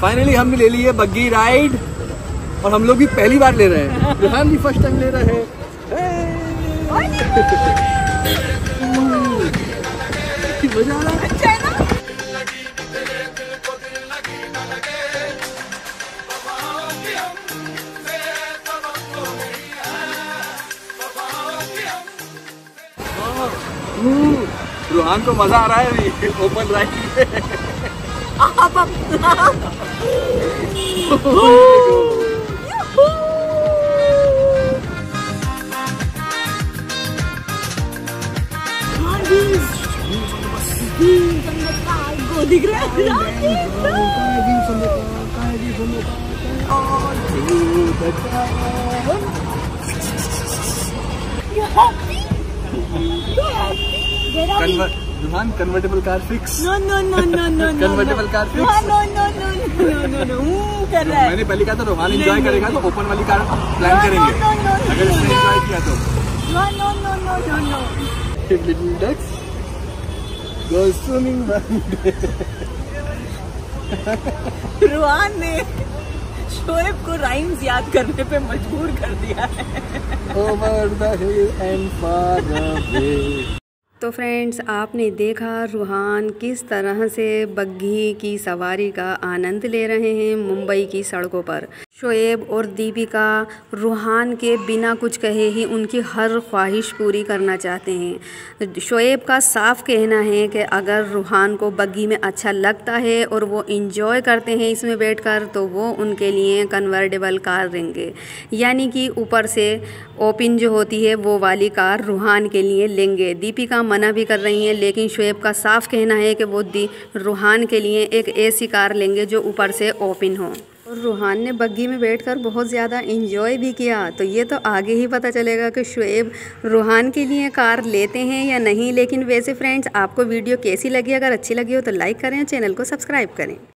Finally हम ले ली है बग्गी राइड और हम लोग भी पहली बार ले रहे हैं। रिहान भी फ़र्स्ट टाइम ले रहे हैं। अच्छा है ना? हाँ। हम्म। रुहान को मज़ा आ रहा है ओपन आप दिख रहा है विमान convertible car fix no no no no no car fix no no no no no no कर रहा है मैंने पहले कहा था रोहान एंजॉय करेगा तो ओपन वाली कार प्लान करेंगे अगर इसने एंजॉय किया तो no no no no no no ने शोएब को राइम्स याद करने पे मजबूर कर दिया है over the hill and far away तो फ्रेंड्स, आपने देखा रूहान किस तरह से बग्घी की सवारी का आनंद ले रहे हैं मुंबई की सड़कों पर। शोएब और दीपिका रूहान के बिना कुछ कहे ही उनकी हर ख्वाहिश पूरी करना चाहते हैं। शोएब का साफ़ कहना है कि अगर रूहान को बग्घी में अच्छा लगता है और वो इंजॉय करते हैं इसमें बैठकर तो वो उनके लिए कन्वर्टेबल कार लेंगे यानी कि ऊपर से ओपन जो होती है, वो वाली कार रूहान के लिए लेंगे। दीपिका मना भी कर रही हैं, लेकिन शुएब का साफ़ कहना है कि वो रूहान के लिए एक ऐसी कार लेंगे जो ऊपर से ओपन हो। और रूहान ने बग्घी में बैठकर बहुत ज़्यादा इंजॉय भी किया। तो ये तो आगे ही पता चलेगा कि शुएब रूहान के लिए कार लेते हैं या नहीं। लेकिन वैसे फ्रेंड्स आपको वीडियो कैसी लगी? अगर अच्छी लगी हो तो लाइक करें चैनल को सब्सक्राइब करें।